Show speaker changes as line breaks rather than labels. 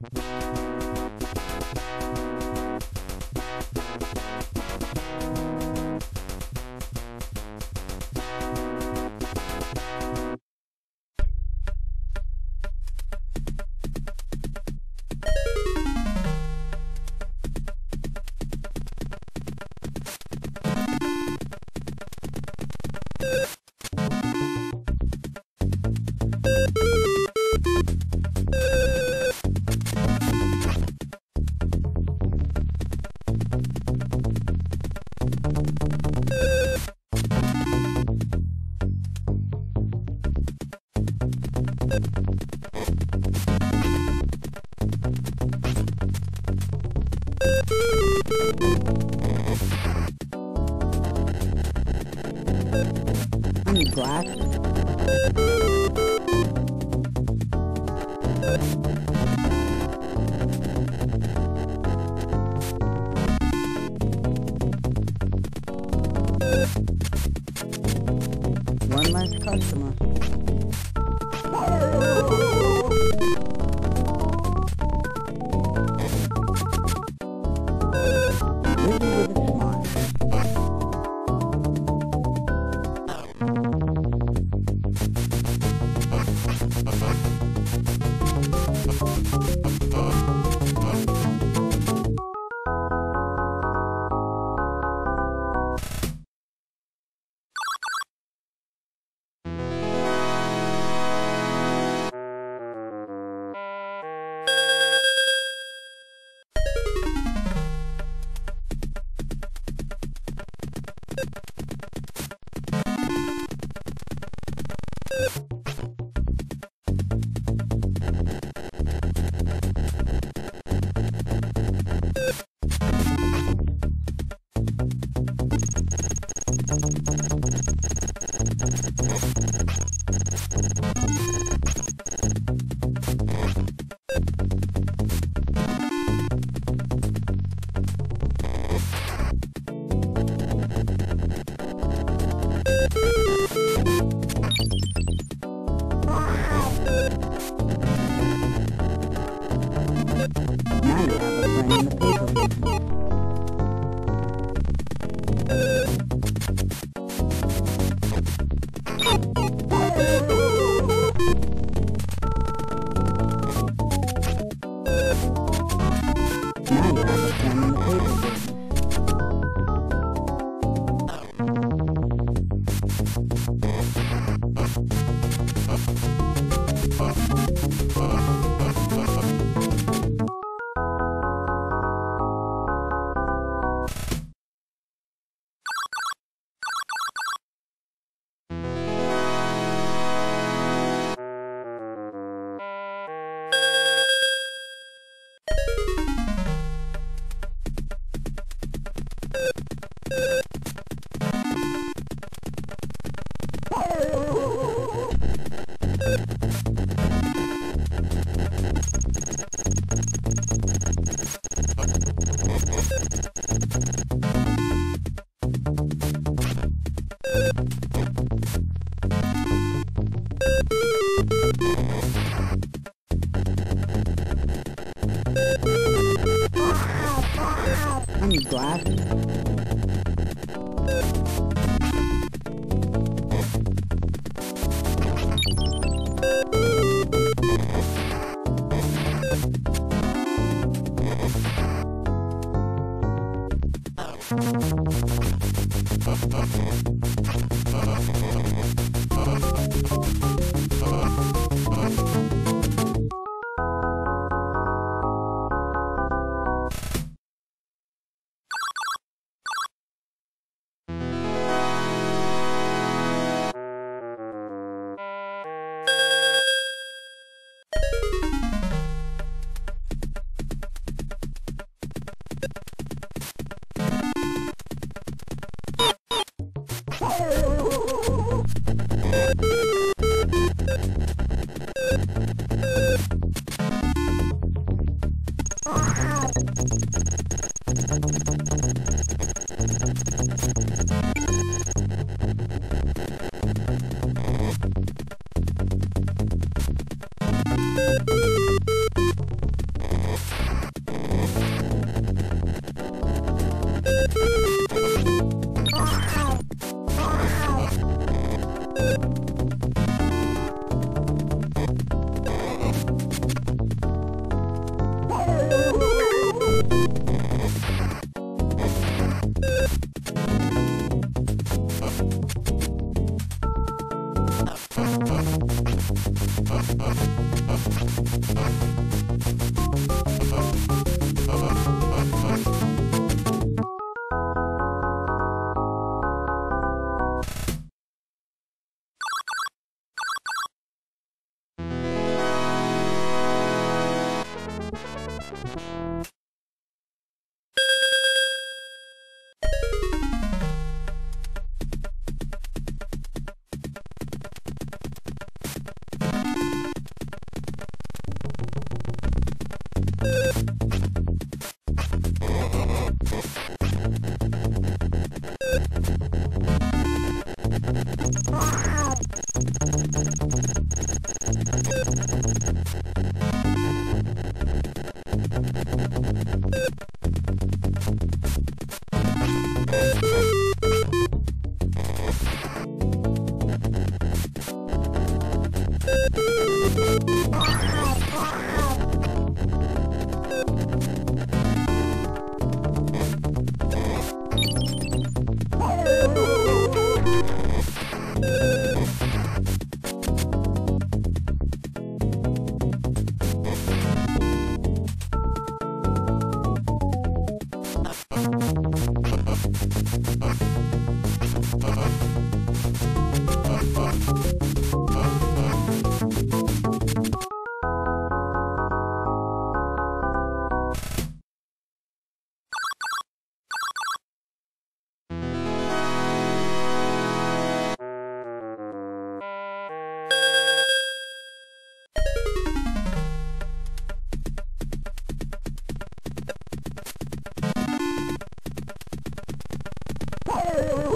Thank you. One last customer. amigoar. Thank you. 哎呦呦呦！